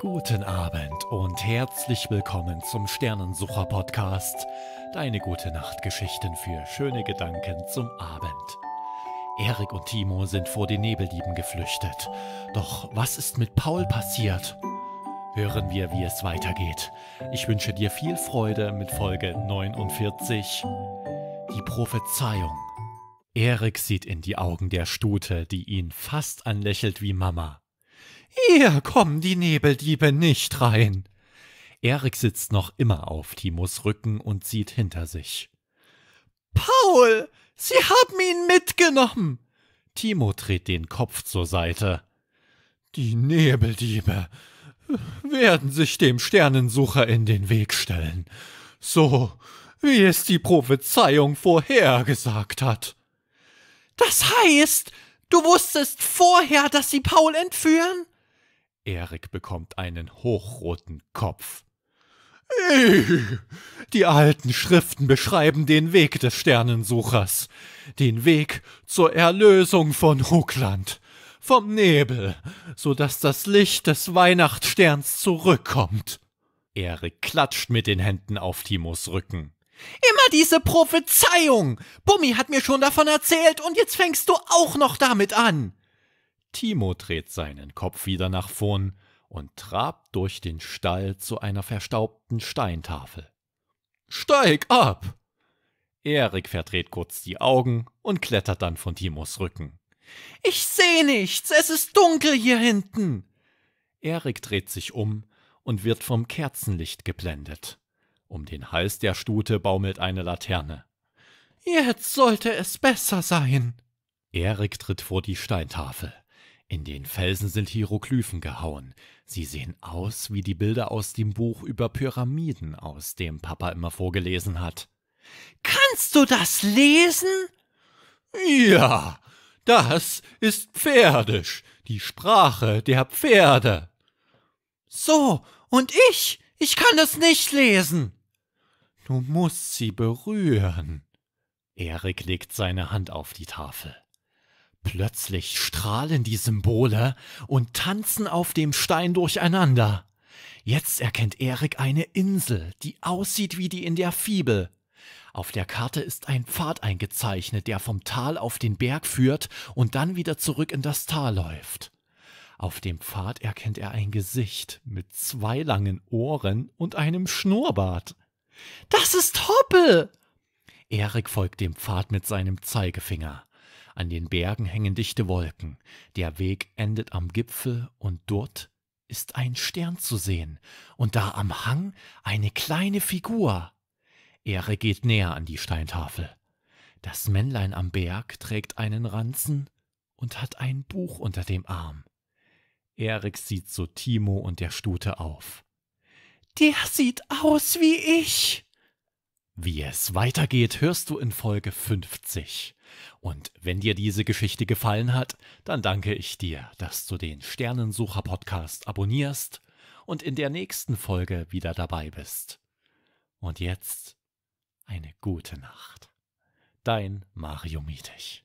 Guten Abend und herzlich willkommen zum Sternensucher Podcast. Deine gute Nachtgeschichten für schöne Gedanken zum Abend. Erik und Timo sind vor den Nebeldieben geflüchtet. Doch was ist mit Paul passiert? Hören wir, wie es weitergeht. Ich wünsche dir viel Freude mit Folge 49. Die Prophezeiung. Erik sieht in die Augen der Stute, die ihn fast anlächelt wie Mama. Hier kommen die Nebeldiebe nicht rein. Erik sitzt noch immer auf Timos Rücken und sieht hinter sich. Paul, Sie haben ihn mitgenommen. Timo dreht den Kopf zur Seite. Die Nebeldiebe werden sich dem Sternensucher in den Weg stellen, so wie es die Prophezeiung vorhergesagt hat. Das heißt, du wusstest vorher, dass sie Paul entführen? Erik bekommt einen hochroten Kopf. Die alten Schriften beschreiben den Weg des Sternensuchers, den Weg zur Erlösung von Hugland, vom Nebel, so dass das Licht des Weihnachtssterns zurückkommt. Erik klatscht mit den Händen auf Timos Rücken. Immer diese Prophezeiung! Bummi hat mir schon davon erzählt und jetzt fängst du auch noch damit an! Timo dreht seinen Kopf wieder nach vorn und trabt durch den Stall zu einer verstaubten Steintafel. Steig ab! Erik verdreht kurz die Augen und klettert dann von Timos Rücken. Ich seh nichts, es ist dunkel hier hinten. Erik dreht sich um und wird vom Kerzenlicht geblendet. Um den Hals der Stute baumelt eine Laterne. Jetzt sollte es besser sein. Erik tritt vor die Steintafel. In den Felsen sind Hieroglyphen gehauen. Sie sehen aus wie die Bilder aus dem Buch über Pyramiden, aus dem Papa immer vorgelesen hat. Kannst du das lesen? Ja, das ist Pferdisch, die Sprache der Pferde. So, und ich, ich kann es nicht lesen. Du musst sie berühren. Erik legt seine Hand auf die Tafel. Plötzlich strahlen die Symbole und tanzen auf dem Stein durcheinander. Jetzt erkennt Erik eine Insel, die aussieht wie die in der Fibel. Auf der Karte ist ein Pfad eingezeichnet, der vom Tal auf den Berg führt und dann wieder zurück in das Tal läuft. Auf dem Pfad erkennt er ein Gesicht mit zwei langen Ohren und einem Schnurrbart. Das ist Hoppe! Erik folgt dem Pfad mit seinem Zeigefinger. An den Bergen hängen dichte Wolken. Der Weg endet am Gipfel und dort ist ein Stern zu sehen und da am Hang eine kleine Figur. Ehre geht näher an die Steintafel. Das Männlein am Berg trägt einen Ranzen und hat ein Buch unter dem Arm. Erik sieht zu Timo und der Stute auf. Der sieht aus wie ich. Wie es weitergeht, hörst du in Folge 50. Und wenn dir diese Geschichte gefallen hat, dann danke ich dir, dass du den Sternensucher Podcast abonnierst und in der nächsten Folge wieder dabei bist. Und jetzt eine gute Nacht. Dein Mario Mietig.